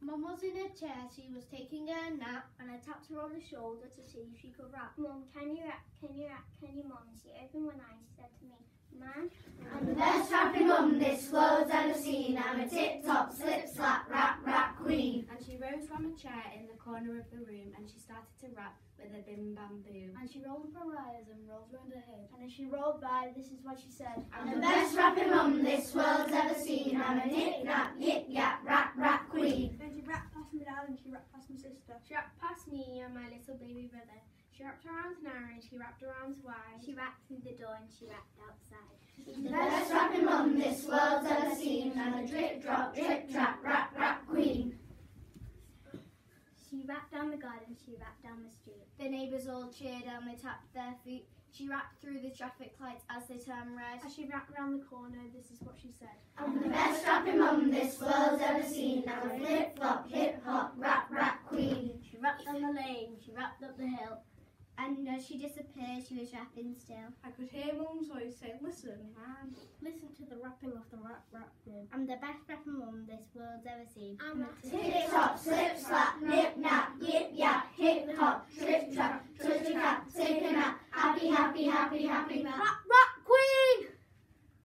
Mum was in her chair, she was taking a nap, and I tapped her on the shoulder to see if she could rap. Mum, can you rap? Can you rap? Can you, Mum? She opened one eye and she said to me, Man, I'm the best rapping mum this world's ever seen. I'm a tip top, slip slap, rap rap queen. And she rose from a chair in the corner of the room and she started to rap with a bim bam boom. And she rolled up her eyes and rolled round her head. And as she rolled by, this is what she said. I'm the best rapping mum this world's ever seen. I'm a nip nap, yip yap, rap rap queen. And she rapped past my dad and she rapped past my sister. She rapped past me and my little baby brother. She wrapped around Nara and she wrapped around Y. She rapped through the door and she rapped outside. The best rapping mum this world's ever seen. I'm a drip drop, drip trap, rap rap queen. She rapped down the garden, she rapped down the street. The neighbours all cheered and they tapped their feet. She rapped through the traffic lights as they turned red. As she rapped around the corner, this is what she said. I'm the best rapping mum this world's ever seen. I'm a flip flop, hip she wrapped up the hill, and as she disappeared, she was rapping still. I could hear Mum's voice saying, Listen, man. Listen to the rapping of the rap rap nib. I'm the best rapper mum this world's ever seen. I'm a tip top, slip slap, nip nap, yip yap, hip hop, trip trap, twist a cap, take a nap, happy, happy, happy, happy, happy.